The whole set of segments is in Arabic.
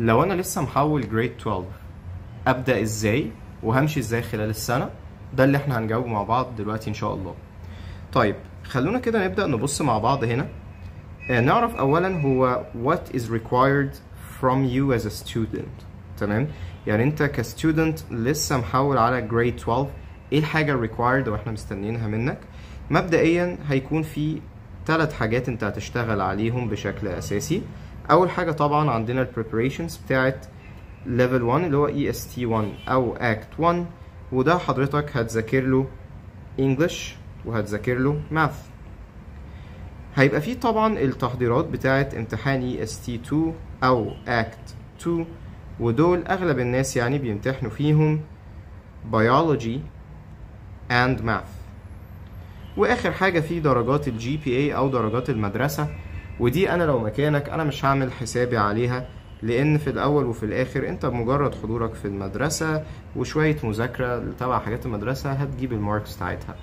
لو أنا لسه محول grade 12 أبدأ إزاي وهمشي إزاي خلال السنة؟ ده اللي إحنا هنجاوب مع بعض دلوقتي إن شاء الله. طيب خلونا كده نبدأ نبص مع بعض هنا. آه، نعرف اولا هو what is required from you as a student. تمام؟ يعني أنت ك student لسه محول على grade 12 إيه الحاجة required وإحنا مستنيينها منك؟ مبدئيا هيكون في ثلاث حاجات أنت هتشتغل عليهم بشكل أساسي. أول حاجة طبعا عندنا ال preparations بتاعت level 1 اللي هو EST 1 أو ACT 1 وده حضرتك هتذاكر له English وهتذاكر له math هيبقى فيه طبعا التحضيرات بتاعت امتحان EST 2 أو ACT 2 ودول أغلب الناس يعني بيمتحنوا فيهم biology and math. وآخر حاجة في درجات ال GPA أو درجات المدرسة. ودي أنا لو مكانك أنا مش هعمل حسابي عليها لأن في الأول وفي الآخر أنت بمجرد حضورك في المدرسة وشوية مذاكرة تبع حاجات المدرسة هتجيب ال marks بتاعتها.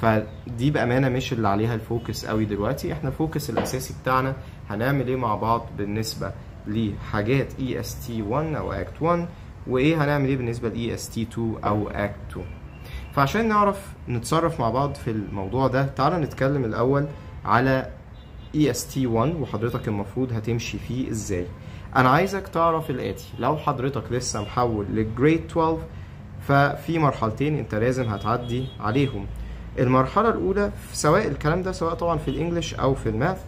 فدي بأمانة مش اللي عليها ال focus قوي دلوقتي إحنا ال focus الأساسي بتاعنا هنعمل إيه مع بعض بالنسبة لحاجات EST 1 أو ACT 1 وإيه هنعمل إيه بالنسبة ل EST 2 أو ACT 2 فعشان نعرف نتصرف مع بعض في الموضوع ده تعالى نتكلم الأول على EST 1 وحضرتك المفروض هتمشي فيه إزاي. أنا عايزك تعرف الآتي. لو حضرتك لسه محول لل grade 12 ففي مرحلتين أنت لازم هتعدي عليهم. المرحلة الأولى سواء الكلام ده سواء طبعا في ال English أو في ال math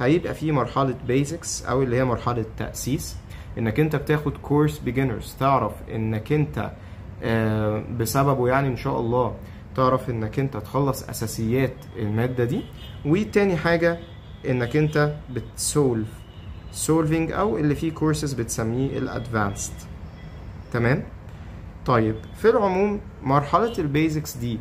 هيبقى في مرحلة basics أو اللي هي مرحلة تأسيس. إنك أنت بتاخد كورس beginners تعرف إنك أنت آه، بسببه يعني إن شاء الله تعرف إنك أنت تخلص أساسيات المادة دي. وتاني حاجة إنك أنت بت solve solving أو اللي فيه كورسز بتسميه ال advanced تمام؟ طيب في العموم مرحلة ال basics دي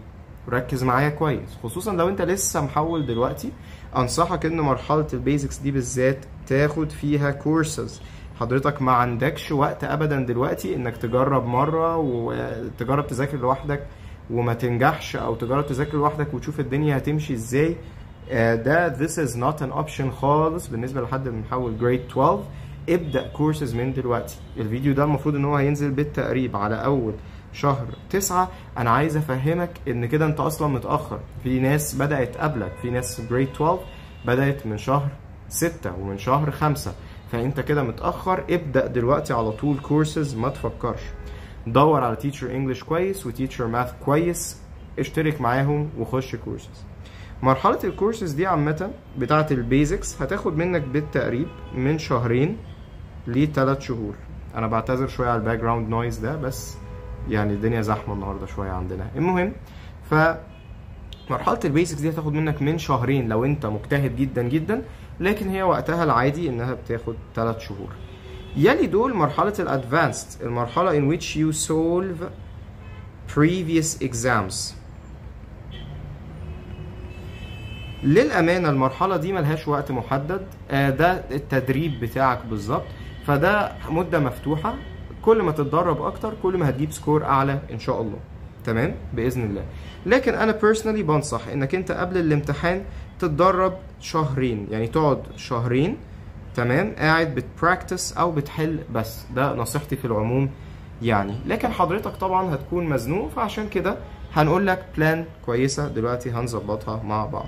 ركز معايا كويس. خصوصا لو أنت لسه محول دلوقتي أنصحك إن مرحلة ال basics دي بالذات تاخد فيها كورسز حضرتك ما عندكش وقت ابدا دلوقتي إنك تجرب مرة وتجرب تذاكر لوحدك وما تنجحش أو تجرب تذاكر لوحدك وتشوف الدنيا هتمشي إزاي. ده this is not an option خالص بالنسبة لحد محول grade 12 ابدأ كورسز من دلوقتي. الفيديو ده المفروض إن هو هينزل بالتقريب على أول شهر تسعة. أنا عايز أفهمك إن كده أنت أصلا متأخر. في ناس بدأت قبلك. في ناس grade 12 بدأت من شهر ستة ومن شهر خمسة. فأنت كده متأخر. ابدأ دلوقتي على طول كورسز ما تفكرش. دور على teacher English كويس و teacher math كويس. اشترك معاهم وخش كورسز مرحلة الكورسز دي عامة بتاعة ال basics هتاخد منك بالتقريب من شهرين لثلاث شهور. أنا بعتذر شوية على ال background noise ده بس يعني الدنيا زحمة النهاردة شوية عندنا. المهم ف مرحلة ال basics دي هتاخد منك من شهرين لو أنت مجتهد جدا جدا لكن هي وقتها العادي إنها بتاخد 3 شهور. يلي دول مرحلة ال advanced المرحلة in which you solve previous exams. للأمانة المرحلة دي ملهاش وقت محدد آه، ده التدريب بتاعك بالظبط. فده مدة مفتوحة كل ما تتدرب أكتر كل ما هتجيب score أعلى إن شاء الله. تمام؟ بإذن الله. لكن أنا personally بنصح إنك أنت قبل الامتحان تتدرب شهرين يعني تقعد شهرين تمام؟ قاعد بت practice أو بتحل بس. ده نصيحتي في العموم يعني. لكن حضرتك طبعا هتكون مزنوق فعشان كده هنقول لك plan كويسة دلوقتي هنظبطها مع بعض.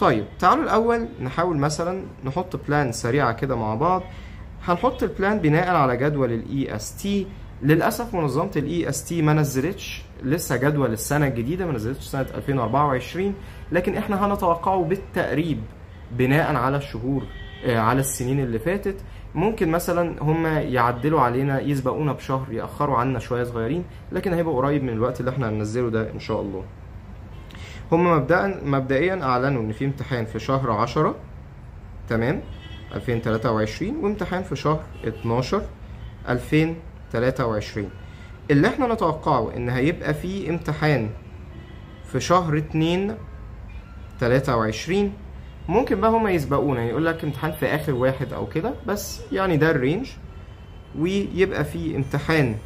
طيب تعالوا الأول نحاول مثلا نحط plan سريعة كده مع بعض. هنحط ال plan بناء على جدول ال EST للأسف منظمة ال EST ما نزلتش. لسه جدول السنة الجديدة ما نزلتش سنة 2024 لكن إحنا هنتوقعه بالتقريب بناء على الشهور آه، على السنين اللي فاتت. ممكن مثلا هم يعدلوا علينا يسبقونا بشهر يأخروا عنا شوية صغيرين. لكن هيبقى قريب من الوقت اللي إحنا هننزله ده إن شاء الله. هم مبدئيا مبدئيا أعلنوا إن في امتحان في شهر 10 تمام 2023 وامتحان في شهر 12 2023 اللي إحنا نتوقعه إن هيبقى في امتحان في شهر 2 23 ممكن بقى هما يسبقونا يقول لك امتحان في آخر واحد أو كده بس يعني ده ال range. ويبقى في امتحان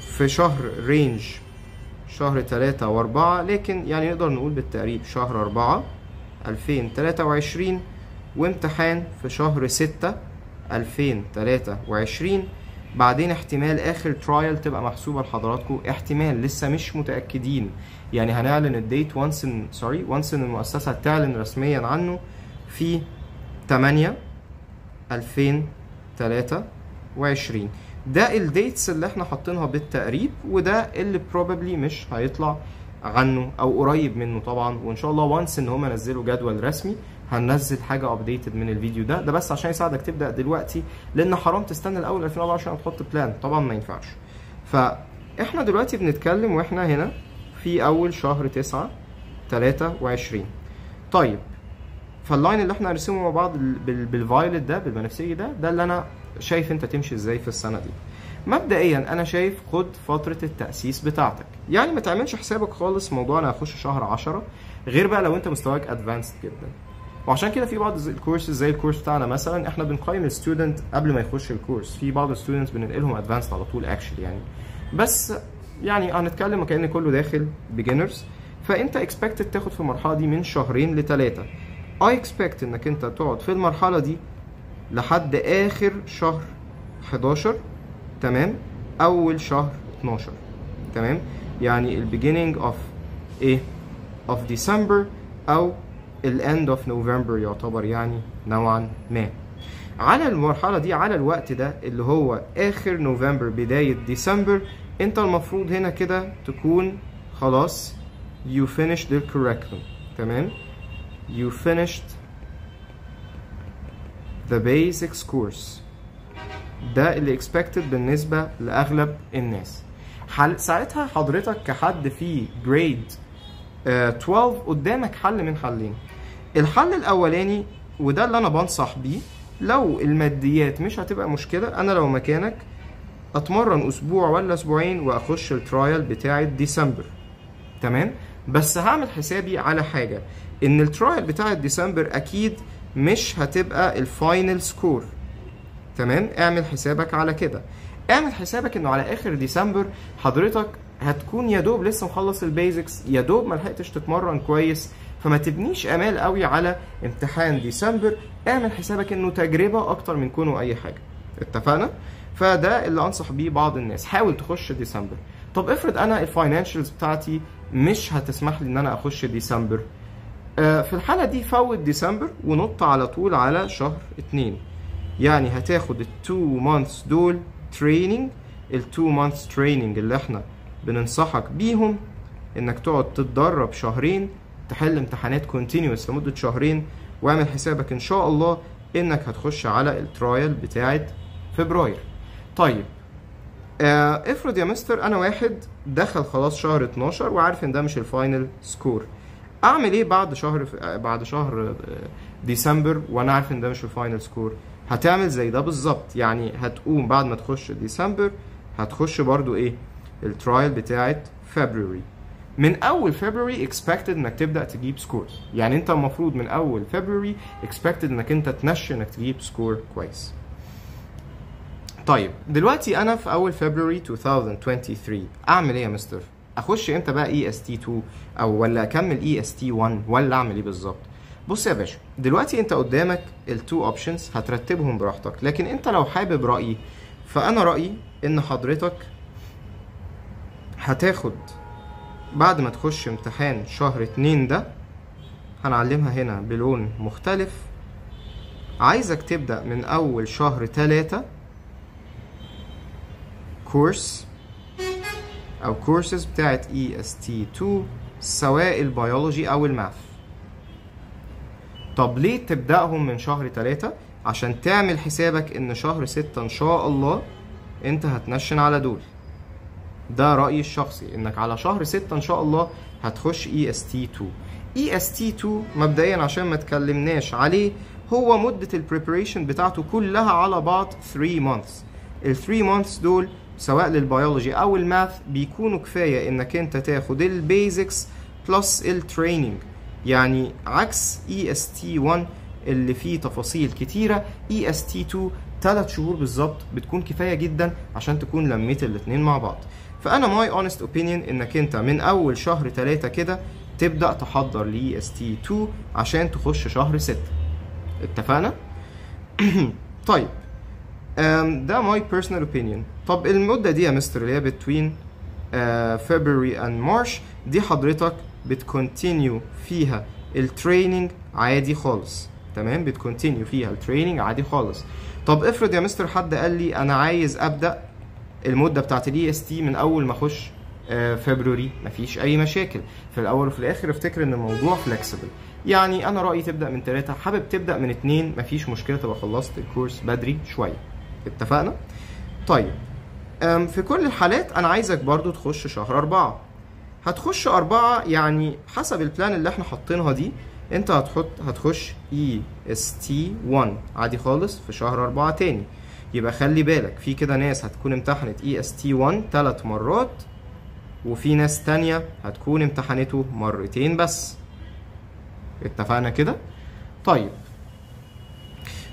في شهر range شهر تلاتة وأربعة لكن يعني نقدر نقول بالتقريب شهر أربعة ألفين تلاتة وعشرين وامتحان في شهر ستة 2023 بعدين احتمال آخر trial تبقى محسوبة لحضراتكم احتمال لسه مش متأكدين. يعني هنعلن ال date once ان sorry once ان المؤسسة تعلن رسميا عنه في 8 2023 ده ال dates اللي إحنا حاطينها بالتقريب وده اللي probably مش هيطلع عنه أو قريب منه طبعا. وإن شاء الله once إن هم نزلوا جدول رسمي هننزل حاجة updated من الفيديو ده. ده بس عشان يساعدك تبدأ دلوقتي لأن حرام تستنى الأول 2024 عشان تحط plan طبعا ما ينفعش. فاحنا دلوقتي بنتكلم وإحنا هنا في أول شهر 9 23 طيب فال line اللي إحنا هنرسمه مع بعض بال- بال violet ده بالبنفسجي ده ده اللي أنا شايف انت تمشي إزاي في السنة دي. مبدئيا أنا شايف خد فترة التأسيس بتاعتك. يعني ما تعملش حسابك خالص موضوع أنا هخش شهر 10 غير بقى لو انت مستواك advanced جدا. وعشان كده في بعض الكورسز زي ال course بتاعنا مثلا إحنا بنقيم ال student قبل ما يخش ال course في بعض ال students بننقلهم advanced على طول actually يعني. بس يعني هنتكلم كأن كله داخل beginners فأنت expected تاخد في المرحلة دي من شهرين لثلاثه I expect إنك أنت تقعد في المرحلة دي لحد آخر شهر 11 تمام؟ أول شهر 12 تمام؟ يعني ال beginning of إيه؟ of December أو ال end of November يعتبر يعني نوعا ما. على المرحلة دي على الوقت ده اللي هو آخر نوفمبر بداية ديسمبر أنت المفروض هنا كده تكون خلاص you finished the curriculum تمام؟ you finished the basics course. ده اللي expected بالنسبة لأغلب الناس. حل... ساعتها حضرتك كحد في grade آه، 12 قدامك حل من حلين. الحل الأولاني وده اللي أنا بنصح بيه لو الماديات مش هتبقى مشكلة أنا لو مكانك أتمرن أسبوع ولا أسبوعين وأخش ال trial بتاعة ديسمبر تمام؟ بس هعمل حسابي على حاجة إن ال trial بتاعة ديسمبر أكيد مش هتبقى ال final score تمام؟ اعمل حسابك على كده. اعمل حسابك انه على اخر ديسمبر حضرتك هتكون يا دوب لسه مخلص ال basics يا دوب ما لحقتش تتمرن كويس. فما تبنيش امال قوي على امتحان ديسمبر. اعمل حسابك انه تجربة أكتر من كونه اي حاجة. اتفقنا؟ فده اللي انصح بيه بعض الناس. حاول تخش ديسمبر. طب افرض أنا ال financials بتاعتي مش هتسمح لي ان أنا اخش ديسمبر. في الحالة دي فوت ديسمبر ونط على طول على شهر اتنين. يعني هتاخد ال two months دول training ال two months training اللي إحنا بننصحك بيهم إنك تقعد تتدرب شهرين تحل امتحانات continuous لمدة شهرين واعمل حسابك إن شاء الله إنك هتخش على ال trial بتاعت فبراير. طيب آه افرض يا مستر أنا واحد دخل خلاص شهر 12 وعارف إن ده مش ال final score أعمل إيه بعد شهر بعد شهر آه، ديسمبر؟ وأنا عارف إن ده مش ال final score هتعمل زي ده بالظبط. يعني هتقوم بعد ما تخش ديسمبر هتخش برضو إيه؟ ال trial بتاعت فبراير من أول فبراير expected إنك تبدأ تجيب score يعني أنت المفروض من أول فبراير expected إنك أنت تنشن إنك تجيب score كويس. طيب دلوقتي أنا في أول فبراير 2023 أعمل إيه يا مستر أخش إمتى بقى EST 2 أو ولا أكمل EST 1 ولا أعمل إيه بالظبط؟ بص يا باشا دلوقتي أنت قدامك ال two options هترتبهم براحتك لكن أنت لو حابب رأيي فأنا رأيي إن حضرتك هتاخد بعد ما تخش امتحان شهر اتنين ده هنعلمها هنا بلون مختلف. عايزك تبدأ من أول شهر تلاتة course أو كورسز بتاعت EST2 سواء البيولوجي أو ال math. طب ليه تبدأهم من شهر تلاتة؟ عشان تعمل حسابك إن شهر ستة إن شاء الله أنت هتنشن على دول. ده رأيي الشخصي إنك على شهر ستة إن شاء الله هتخش EST2 EST2 مبدئيا عشان ما تكلمناش عليه هو مدة ال preparation بتاعته كلها على بعض 3 months. ال 3 months دول سواء للبيولوجي أو ال math بيكونوا كفاية إنك أنت تاخد ال basics plus ال training يعني عكس EST 1 اللي فيه تفاصيل كتيرة EST 2 ثلاث شهور بالظبط بتكون كفاية جدا عشان تكون لميت الاتنين مع بعض. فأنا my honest opinion إنك أنت من أول شهر ثلاثة كده تبدأ تحضر ل EST 2 عشان تخش شهر 6 اتفقنا؟ طيب ده my personal opinion. طب المدة دي يا مستر اللي هي uh, February and March دي حضرتك بت continue فيها ال training عادي خالص. تمام؟ بت continue فيها ال training عادي خالص. طب افرض يا مستر حد قال لي أنا عايز أبدأ المدة بتاعت ال EST من أول ما أخش آه، فبراير مفيش أي مشاكل. في الأول وفي الآخر أفتكر إن الموضوع flexible يعني أنا رأيي تبدأ من ثلاثة حابب تبدأ من اتنين مفيش مشكلة تبقى خلصت الكورس بدري شوية. اتفقنا؟ طيب في كل الحالات أنا عايزك برضو تخش شهر أربعة. هتخش أربعة يعني حسب ال plan اللي إحنا حاطينها دي انت هتحط هتخش EST 1 عادي خالص في شهر أربعة تاني. يبقى خلي بالك في كده ناس هتكون امتحنت EST 1 ثلاث مرات وفي ناس تانية هتكون امتحنته مرتين بس. اتفقنا كده؟ طيب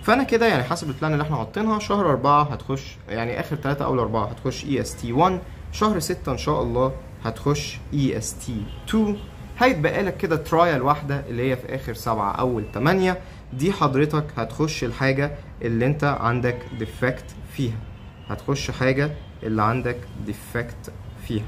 فانا كده يعني حسب ال plan اللي إحنا حاطينها شهر أربعة هتخش يعني آخر ثلاثة أول أربعة هتخش EST 1 شهر ستة إن شاء الله هتخش EST 2 هيتبقى لك كده trial واحدة اللي هي في آخر سبعة أول تمانية. دي حضرتك هتخش الحاجة اللي انت عندك defect فيها. هتخش حاجة اللي عندك defect فيها.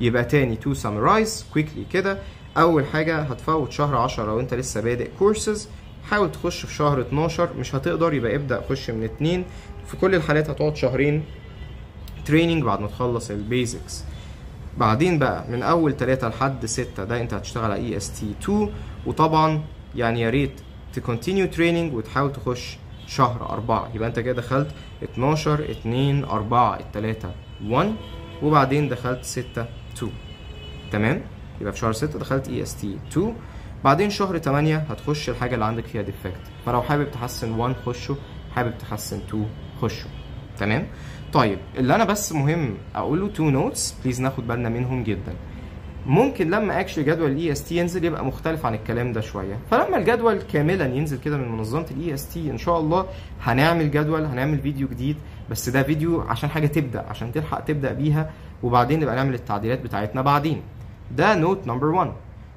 يبقى تاني to summarize quickly كده. أول حاجة هتفوت شهر 10 لو انت لسه بادئ كورسز حاول تخش في شهر 12 مش هتقدر يبقى ابدأ خش من اتنين. في كل الحالات هتقعد شهرين training بعد ما تخلص ال basics بعدين بقى من أول 3 لحد 6 ده أنت هتشتغل على EST 2 وطبعا يعني يا ريت ت continue training وتحاول تخش شهر 4 يبقى أنت كده دخلت 12 2 4 التلاتة 1 وبعدين دخلت 6 2 تمام؟ يبقى في شهر 6 دخلت EST 2 بعدين شهر 8 هتخش الحاجة اللي عندك فيها defect فلو حابب تحسن 1 خشه حابب تحسن 2 خشه. تمام؟ طيب اللي أنا بس مهم أقوله two notes please ناخد بالنا منهم جدا. ممكن لما actually جدول ال EST ينزل يبقى مختلف عن الكلام ده شوية. فلما الجدول كاملا ينزل كده من منظمة ال EST إن شاء الله هنعمل جدول هنعمل فيديو جديد. بس ده فيديو عشان حاجة تبدأ عشان تلحق تبدأ بيها وبعدين نبقى نعمل التعديلات بتاعتنا بعدين. ده note number 1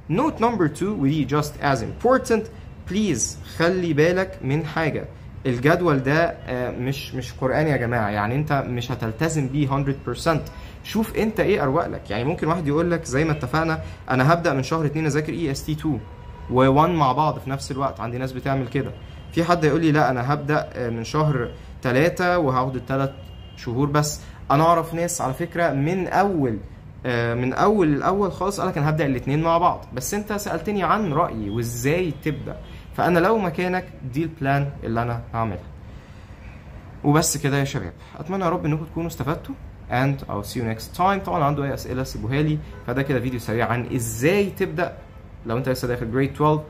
note number 2 ودي just as important. please خلي بالك من حاجة. الجدول ده آه، مش مش قرآن يا جماعة. يعني انت مش هتلتزم بيه 100% شوف انت إيه اروق لك. يعني ممكن واحد يقول لك زي ما اتفقنا أنا هبدأ من شهر 2 أذاكر EST 2 و1 مع بعض في نفس الوقت. عندي ناس بتعمل كده. في حد يقول لي لا أنا هبدأ آه، من شهر 3 وهاخد الثلاث شهور بس. أنا أعرف ناس على فكرة من أول من أول الأول خالص قالك أنا هبدأ الاثنين مع بعض. بس أنت سألتني عن رأيي وإزاي تبدأ. فأنا لو مكانك دي ال plan اللي أنا هعملها. وبس كده يا شباب. أتمنى يا رب إنكم تكونوا استفدتوا. And I'll see you next time. طبعا عنده أي أسئلة سيبوها لي. فده كده فيديو سريع عن إزاي تبدأ. لو أنت لسه داخل جريد 12